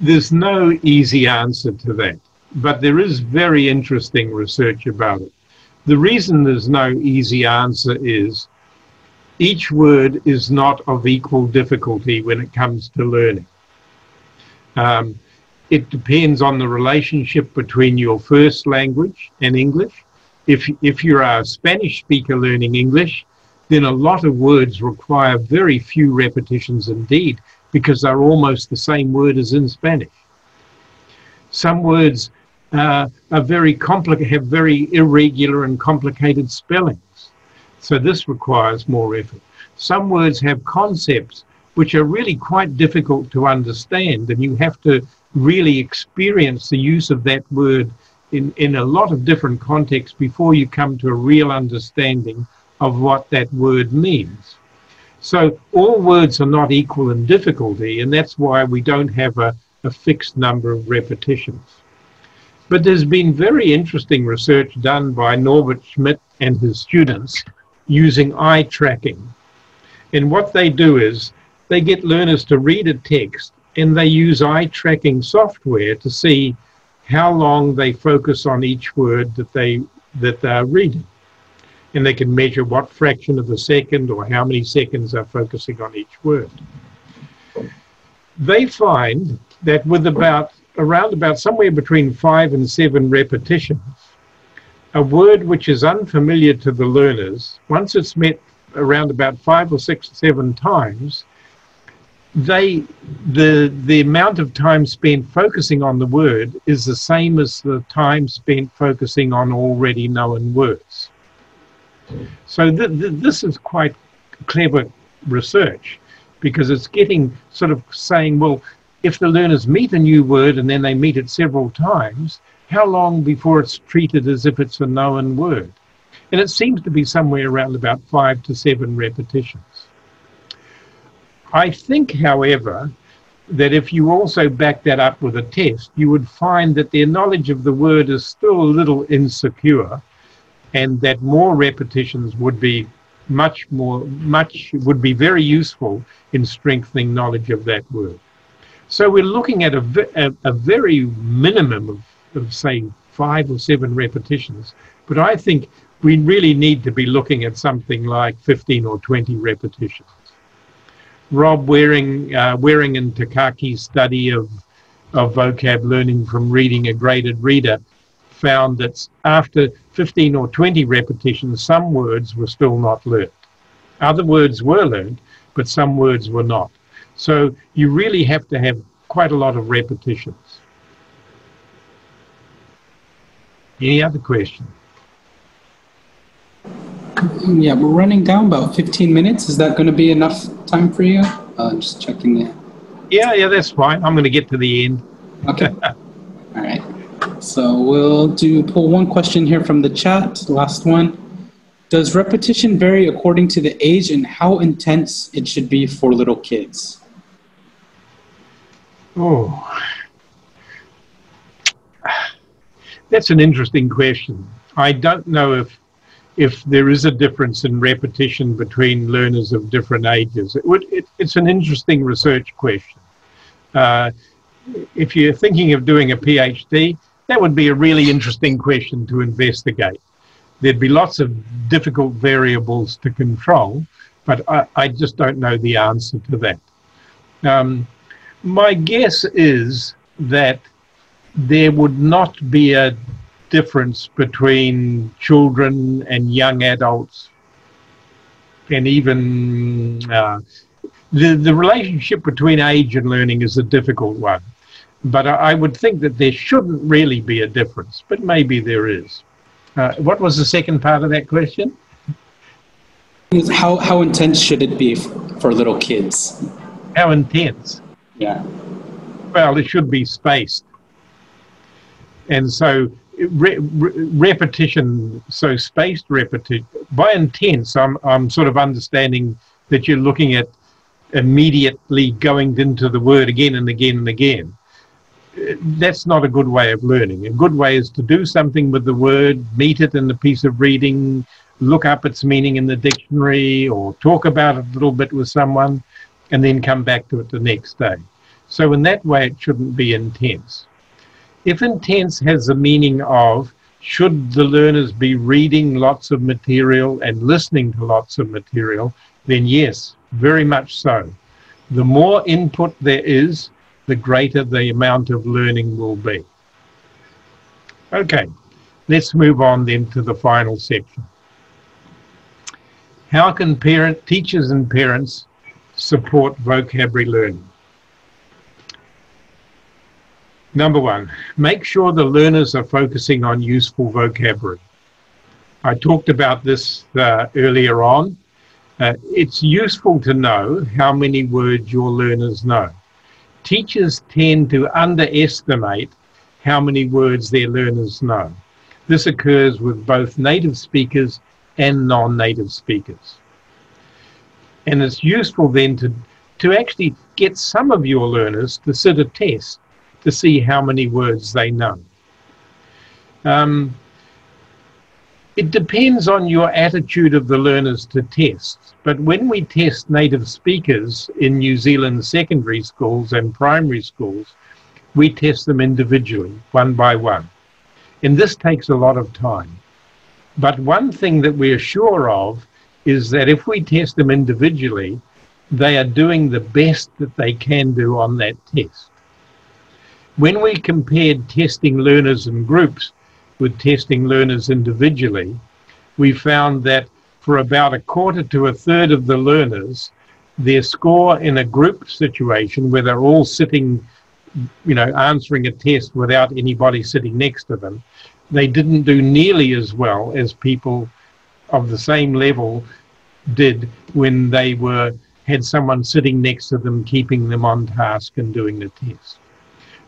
There's no easy answer to that, but there is very interesting research about it. The reason there's no easy answer is each word is not of equal difficulty when it comes to learning. Um, it depends on the relationship between your first language and English. If, if you're a Spanish speaker learning English, then a lot of words require very few repetitions indeed because they're almost the same word as in Spanish. Some words uh, are very complicated, have very irregular and complicated spellings. So this requires more effort. Some words have concepts which are really quite difficult to understand, and you have to really experience the use of that word in, in a lot of different contexts before you come to a real understanding of what that word means. So all words are not equal in difficulty, and that's why we don't have a, a fixed number of repetitions. But there's been very interesting research done by Norbert Schmitt and his students using eye tracking. And what they do is they get learners to read a text and they use eye tracking software to see how long they focus on each word that they that they're reading. And they can measure what fraction of a second or how many seconds they're focusing on each word. They find that with about around about somewhere between five and seven repetitions, a word which is unfamiliar to the learners, once it's met around about five or six, or seven times, they the the amount of time spent focusing on the word is the same as the time spent focusing on already known words. So th- th- this is quite clever research because it's getting sort of saying, well, if the learners meet a new word and then they meet it several times, how long before it's treated as if it's a known word? And it seems to be somewhere around about five to seven repetitions. I think, however, that if you also back that up with a test, you would find that their knowledge of the word is still a little insecure and that more repetitions would be much more, much would be very useful in strengthening knowledge of that word. So we're looking at a, a, a very minimum of, of, say, five or seven repetitions. But I think we really need to be looking at something like 15 or 20 repetitions. Rob Waring, uh, Waring and Takaki's study of, of vocab learning from reading a graded reader found that after 15 or 20 repetitions, some words were still not learned. Other words were learned, but some words were not. So you really have to have quite a lot of repetitions. Any other questions? Yeah, we're running down about 15 minutes. Is that going to be enough time for you? Uh, just checking it. Yeah, yeah, that's fine. I'm going to get to the end. Okay. All right. So we'll do pull one question here from the chat. Last one. Does repetition vary according to the age and how intense it should be for little kids? Oh, that's an interesting question. I don't know if if there is a difference in repetition between learners of different ages. It would, it, it's an interesting research question. Uh, if you're thinking of doing a PhD, that would be a really interesting question to investigate. There'd be lots of difficult variables to control, but I, I just don't know the answer to that. Um, my guess is that there would not be a difference between children and young adults, and even uh, the, the relationship between age and learning is a difficult one. But I, I would think that there shouldn't really be a difference, but maybe there is. Uh, what was the second part of that question? How, how intense should it be for little kids? How intense? Yeah. Well, it should be spaced. And so re- re- repetition, so spaced repetition. By intense, I'm, I'm sort of understanding that you're looking at immediately going into the word again and again and again. That's not a good way of learning. A good way is to do something with the word, meet it in the piece of reading, look up its meaning in the dictionary, or talk about it a little bit with someone, and then come back to it the next day. So, in that way, it shouldn't be intense. If intense has the meaning of should the learners be reading lots of material and listening to lots of material, then yes, very much so. The more input there is, the greater the amount of learning will be. Okay, let's move on then to the final section. How can parent, teachers and parents support vocabulary learning? Number one, make sure the learners are focusing on useful vocabulary. I talked about this uh, earlier on. Uh, it's useful to know how many words your learners know. Teachers tend to underestimate how many words their learners know. This occurs with both native speakers and non-native speakers. And it's useful then to, to actually get some of your learners to sit a test to see how many words they know. Um, It depends on your attitude of the learners to tests. But when we test native speakers in New Zealand secondary schools and primary schools, we test them individually, one by one. And this takes a lot of time. But one thing that we're sure of is that if we test them individually, they are doing the best that they can do on that test. When we compared testing learners in groups with testing learners individually, we found that for about a quarter to a third of the learners, their score in a group situation where they're all sitting, you know, answering a test without anybody sitting next to them, they didn't do nearly as well as people of the same level did when they were had someone sitting next to them keeping them on task and doing the test.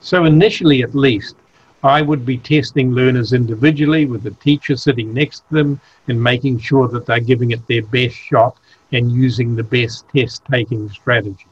So initially at least I would be testing learners individually with the teacher sitting next to them and making sure that they're giving it their best shot and using the best test taking strategies.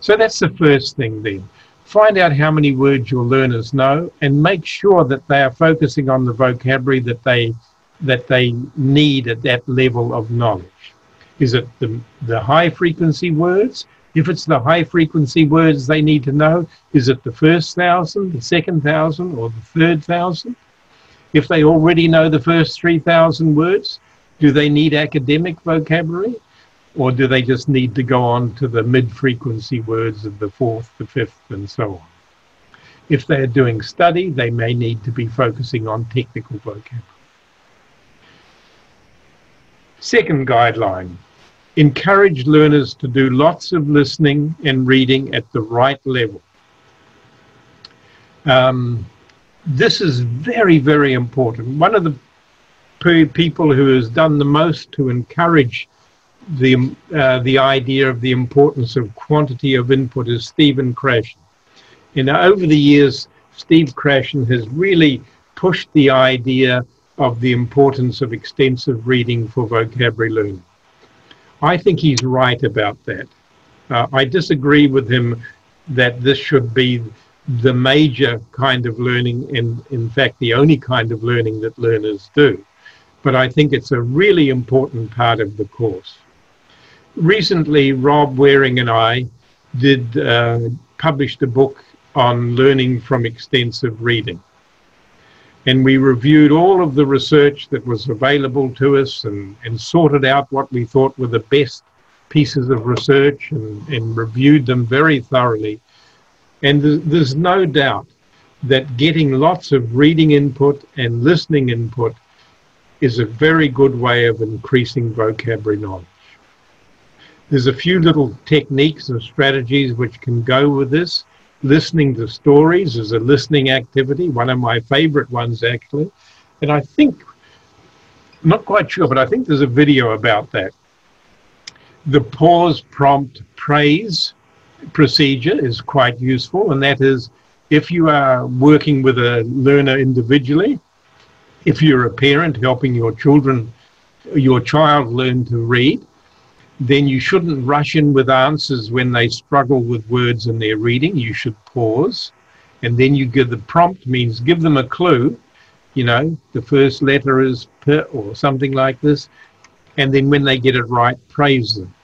So that's the first thing then. Find out how many words your learners know and make sure that they are focusing on the vocabulary that they that they need at that level of knowledge. Is it the, the high frequency words? If it's the high frequency words they need to know, is it the first thousand, the second thousand, or the third thousand? If they already know the first 3,000 words, do they need academic vocabulary? Or do they just need to go on to the mid frequency words of the fourth, the fifth, and so on? If they're doing study, they may need to be focusing on technical vocabulary. Second guideline encourage learners to do lots of listening and reading at the right level. Um, this is very, very important. One of the people who has done the most to encourage the, uh, the idea of the importance of quantity of input is Stephen Krashen. And over the years, Steve Krashen has really pushed the idea of the importance of extensive reading for vocabulary learning. I think he's right about that. Uh, I disagree with him that this should be the major kind of learning, and in fact, the only kind of learning that learners do. But I think it's a really important part of the course. Recently, Rob Waring and I did uh, published a book on learning from extensive reading and we reviewed all of the research that was available to us and, and sorted out what we thought were the best pieces of research and, and reviewed them very thoroughly. And th- there's no doubt that getting lots of reading input and listening input is a very good way of increasing vocabulary knowledge. There's a few little techniques and strategies which can go with this listening to stories is a listening activity, one of my favorite ones actually. And I think, I'm not quite sure, but I think there's a video about that. The pause prompt praise procedure is quite useful, and that is if you are working with a learner individually, if you're a parent helping your children, your child learn to read, then you shouldn't rush in with answers when they struggle with words in their reading. You should pause. And then you give the prompt means give them a clue. You know, the first letter is P or something like this. And then when they get it right, praise them.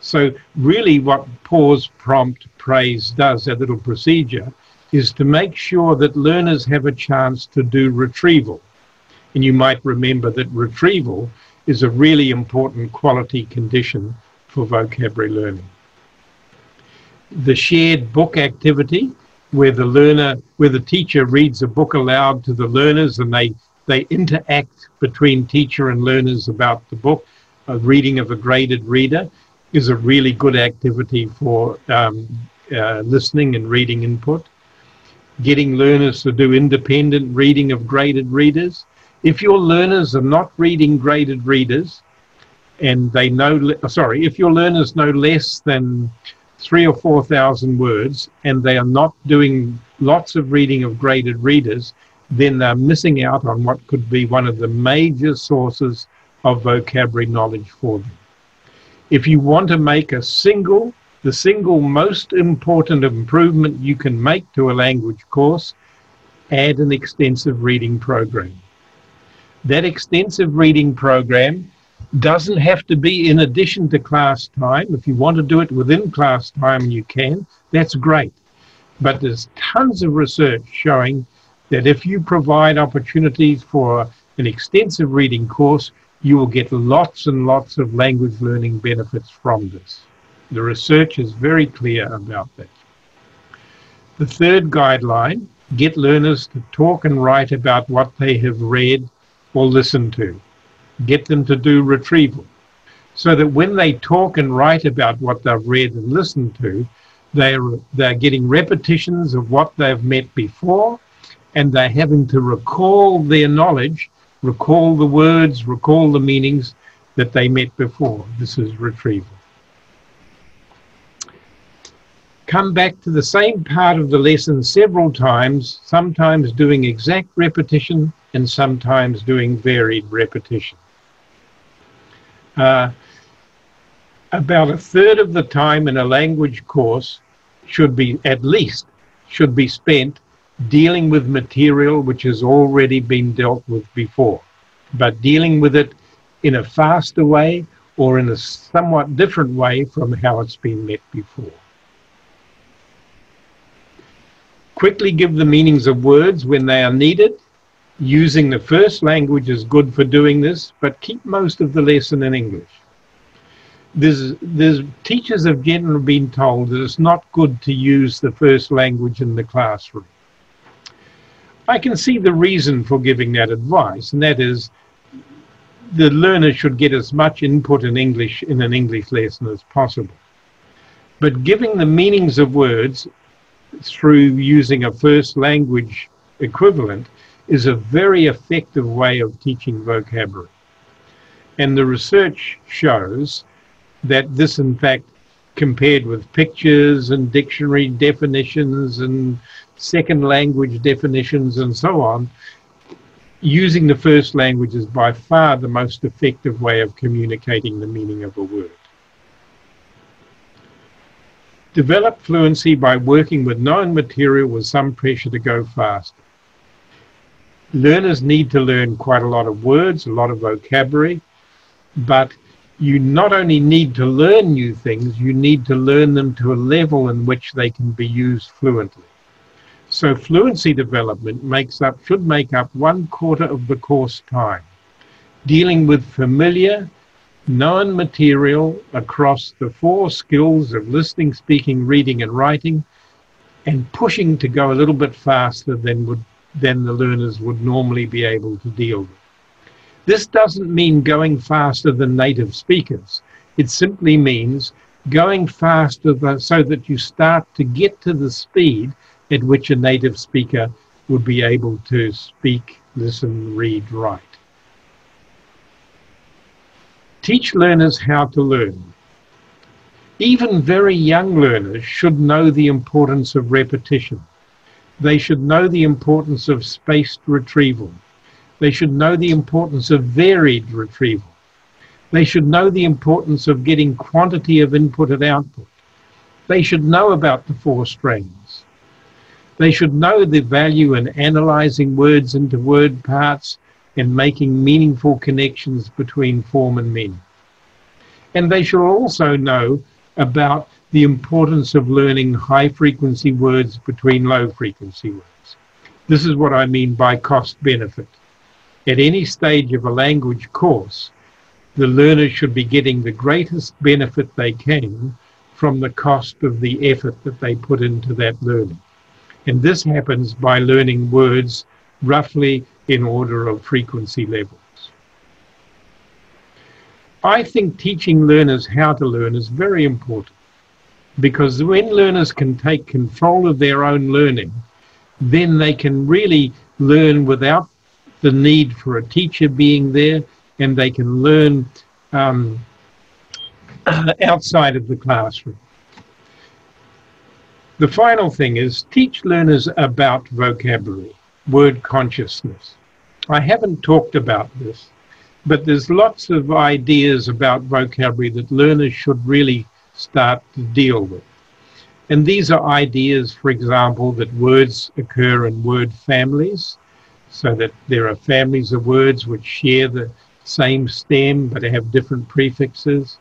So, really, what pause, prompt, praise does, that little procedure, is to make sure that learners have a chance to do retrieval. And you might remember that retrieval is a really important quality condition for vocabulary learning. The shared book activity, where the learner, where the teacher reads a book aloud to the learners and they, they interact between teacher and learners about the book, a reading of a graded reader, is a really good activity for um, uh, listening and reading input. Getting learners to do independent reading of graded readers if your learners are not reading graded readers and they know, oh, sorry, if your learners know less than three or 4,000 words and they are not doing lots of reading of graded readers, then they're missing out on what could be one of the major sources of vocabulary knowledge for them. If you want to make a single, the single most important improvement you can make to a language course, add an extensive reading program. That extensive reading program doesn't have to be in addition to class time. If you want to do it within class time, you can. That's great. But there's tons of research showing that if you provide opportunities for an extensive reading course, you will get lots and lots of language learning benefits from this. The research is very clear about that. The third guideline get learners to talk and write about what they have read or listen to. Get them to do retrieval so that when they talk and write about what they've read and listened to, they're, they're getting repetitions of what they've met before and they're having to recall their knowledge recall the words, recall the meanings that they met before. This is retrieval. Come back to the same part of the lesson several times, sometimes doing exact repetition and sometimes doing varied repetition. Uh, about a third of the time in a language course should be, at least, should be spent dealing with material which has already been dealt with before, but dealing with it in a faster way or in a somewhat different way from how it's been met before. Quickly give the meanings of words when they are needed. Using the first language is good for doing this, but keep most of the lesson in English. There's, there's teachers have generally been told that it's not good to use the first language in the classroom. I can see the reason for giving that advice, and that is the learner should get as much input in English in an English lesson as possible. But giving the meanings of words through using a first language equivalent is a very effective way of teaching vocabulary. And the research shows that this, in fact, compared with pictures and dictionary definitions and second language definitions and so on, using the first language is by far the most effective way of communicating the meaning of a word. Develop fluency by working with known material with some pressure to go fast. Learners need to learn quite a lot of words, a lot of vocabulary, but you not only need to learn new things, you need to learn them to a level in which they can be used fluently. So fluency development makes up, should make up one quarter of the course time, dealing with familiar, known material across the four skills of listening, speaking, reading, and writing, and pushing to go a little bit faster than would than the learners would normally be able to deal with. This doesn't mean going faster than native speakers. It simply means going faster so that you start to get to the speed at which a native speaker would be able to speak, listen, read, write. Teach learners how to learn. Even very young learners should know the importance of repetition. They should know the importance of spaced retrieval. They should know the importance of varied retrieval. They should know the importance of getting quantity of input and output. They should know about the four strands. They should know the value in analyzing words into word parts and making meaningful connections between form and meaning. And they should also know about the importance of learning high frequency words between low frequency words. This is what I mean by cost benefit. At any stage of a language course, the learner should be getting the greatest benefit they can from the cost of the effort that they put into that learning. And this happens by learning words roughly in order of frequency levels. I think teaching learners how to learn is very important because when learners can take control of their own learning, then they can really learn without the need for a teacher being there and they can learn um, outside of the classroom. The final thing is teach learners about vocabulary, word consciousness. I haven't talked about this, but there's lots of ideas about vocabulary that learners should really start to deal with. And these are ideas, for example, that words occur in word families. so that there are families of words which share the same stem but have different prefixes.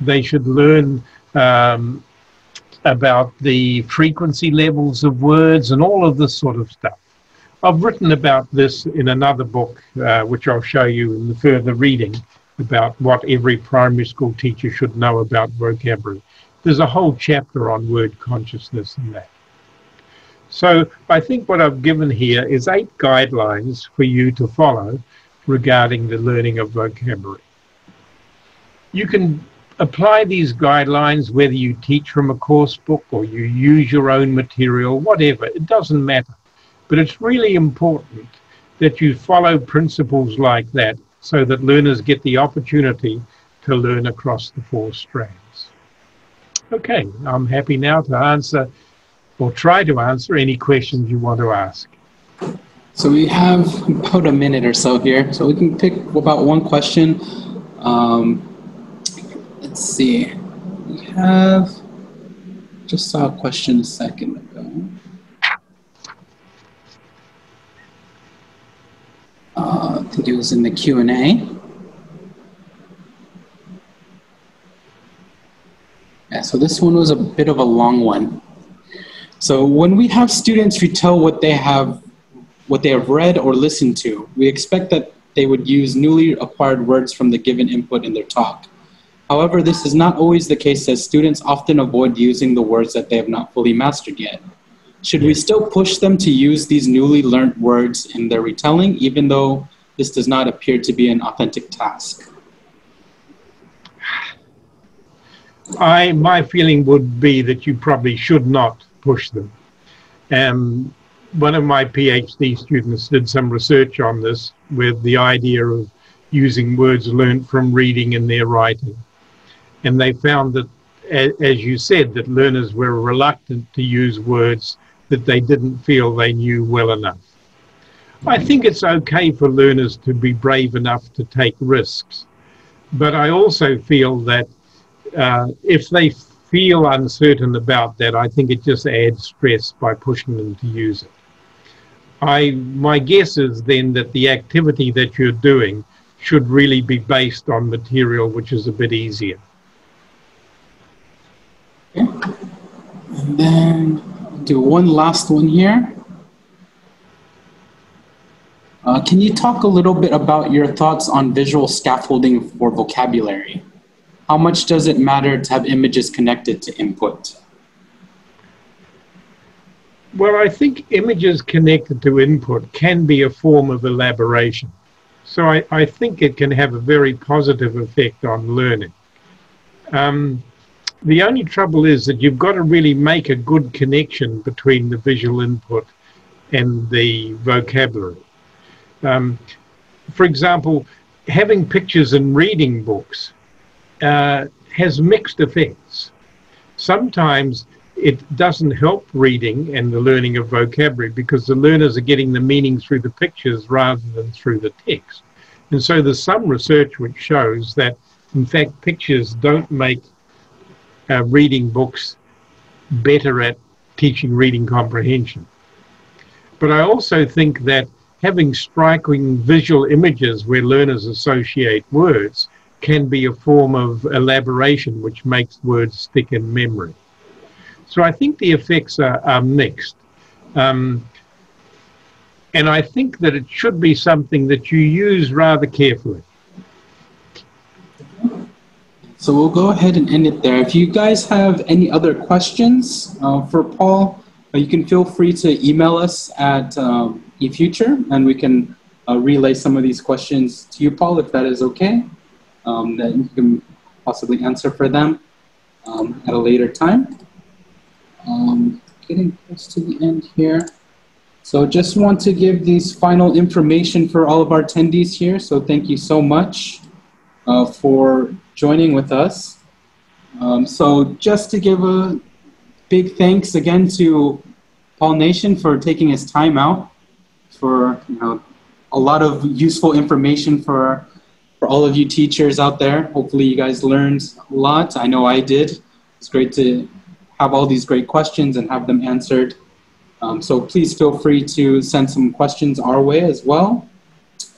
They should learn um, about the frequency levels of words and all of this sort of stuff. I've written about this in another book, uh, which I'll show you in the further reading, about what every primary school teacher should know about vocabulary. There's a whole chapter on word consciousness in that. So I think what I've given here is eight guidelines for you to follow regarding the learning of vocabulary. You can apply these guidelines whether you teach from a course book or you use your own material, whatever, it doesn't matter. But it's really important that you follow principles like that so that learners get the opportunity to learn across the four strands. Okay, I'm happy now to answer or try to answer any questions you want to ask. So we have about a minute or so here, so we can pick about one question. Um, let's see. We have just saw a question a second ago. Uh, I think it was in the Q&A. Yeah, so this one was a bit of a long one. So when we have students retell what they have, what they have read or listened to, we expect that they would use newly acquired words from the given input in their talk. However, this is not always the case as students often avoid using the words that they have not fully mastered yet. Should we still push them to use these newly learned words in their retelling, even though this does not appear to be an authentic task? I, my feeling would be that you probably should not push them. Um, one of my PhD students did some research on this with the idea of using words learned from reading in their writing. And they found that, as you said, that learners were reluctant to use words that they didn't feel they knew well enough. I think it's okay for learners to be brave enough to take risks, but I also feel that uh, if they feel uncertain about that, I think it just adds stress by pushing them to use it. I, my guess is then that the activity that you're doing should really be based on material which is a bit easier. Okay. And then do one last one here. Uh, can you talk a little bit about your thoughts on visual scaffolding for vocabulary? How much does it matter to have images connected to input? Well, I think images connected to input can be a form of elaboration. So I, I think it can have a very positive effect on learning. Um, the only trouble is that you've got to really make a good connection between the visual input and the vocabulary. Um, for example, having pictures and reading books uh, has mixed effects. Sometimes it doesn't help reading and the learning of vocabulary because the learners are getting the meaning through the pictures rather than through the text. And so there's some research which shows that, in fact, pictures don't make uh, reading books better at teaching reading comprehension. But I also think that having striking visual images where learners associate words can be a form of elaboration which makes words stick in memory. So I think the effects are, are mixed. Um, and I think that it should be something that you use rather carefully. So we'll go ahead and end it there. If you guys have any other questions uh, for Paul, uh, you can feel free to email us at um, eFuture and we can uh, relay some of these questions to you, Paul, if that is okay. Um, that you can possibly answer for them um, at a later time. Um, getting close to the end here. So just want to give these final information for all of our attendees here. So thank you so much uh, for joining with us. Um, so just to give a big thanks again to Paul Nation for taking his time out for you know a lot of useful information for for all of you teachers out there. Hopefully you guys learned a lot. I know I did. It's great to have all these great questions and have them answered. Um, so please feel free to send some questions our way as well.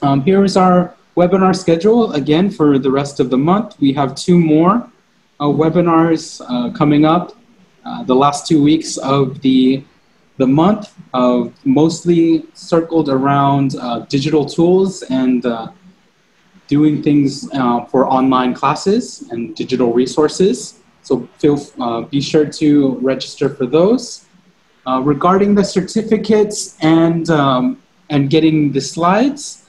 Um, here is our webinar schedule again for the rest of the month. We have two more uh, webinars uh, coming up uh, the last two weeks of the the month, uh, mostly circled around uh, digital tools and uh, doing things for online classes and digital resources. So feel be sure to register for those. regarding the certificates and um, and getting the slides,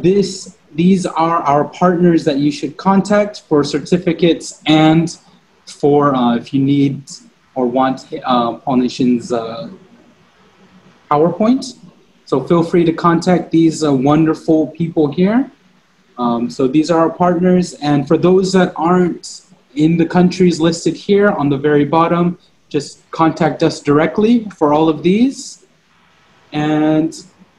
this these are our partners that you should contact for certificates and for uh, if you need or want uh, Nation's uh, PowerPoint. So feel free to contact these uh, wonderful people here. Um, so these are our partners. And for those that aren't in the countries listed here on the very bottom, just contact us directly for all of these. And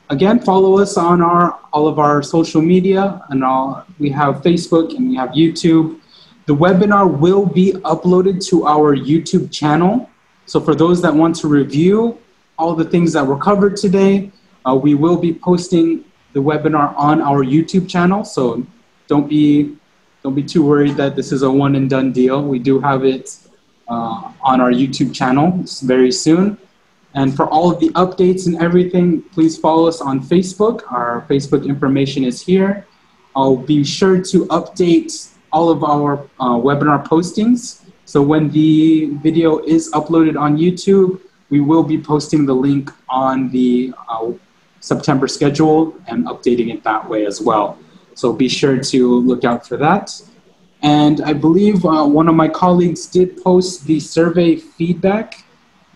again, follow us on our all of our social media, and all, we have Facebook and we have YouTube. The webinar will be uploaded to our YouTube channel. So for those that want to review all the things that were covered today, uh, we will be posting the webinar on our YouTube channel. So don't be don't be too worried that this is a one and done deal. We do have it uh, on our YouTube channel very soon. And for all of the updates and everything, please follow us on Facebook. Our Facebook information is here. I'll be sure to update all of our uh, webinar postings. So when the video is uploaded on YouTube, we will be posting the link on the uh, September schedule and updating it that way as well. So be sure to look out for that. And I believe uh, one of my colleagues did post the survey feedback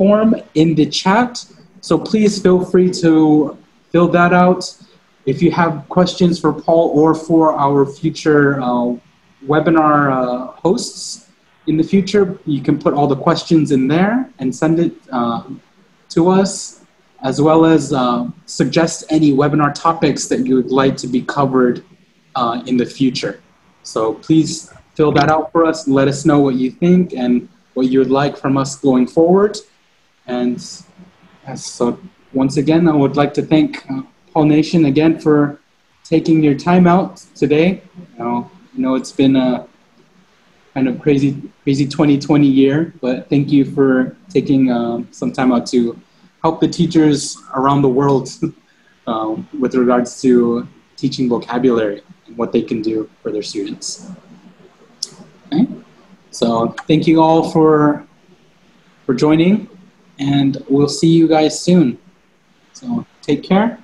form in the chat. So please feel free to fill that out. If you have questions for Paul or for our future uh, webinar uh, hosts in the future, you can put all the questions in there and send it uh, to us, as well as uh, suggest any webinar topics that you would like to be covered uh, in the future. So please fill that out for us let us know what you think and what you would like from us going forward. And so once again, I would like to thank uh, Paul Nation again for taking your time out today. You know, know it's been a kind of crazy, crazy 2020 year, but thank you for taking um, some time out to help the teachers around the world um, with regards to teaching vocabulary and what they can do for their students. Okay, so thank you all for for joining and we'll see you guys soon. So take care.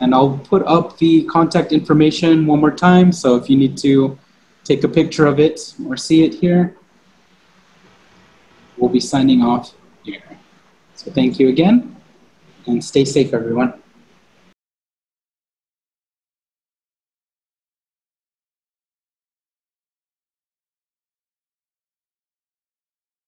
And I'll put up the contact information one more time. So if you need to take a picture of it or see it here, we'll be signing off here. So thank you again and stay safe, everyone.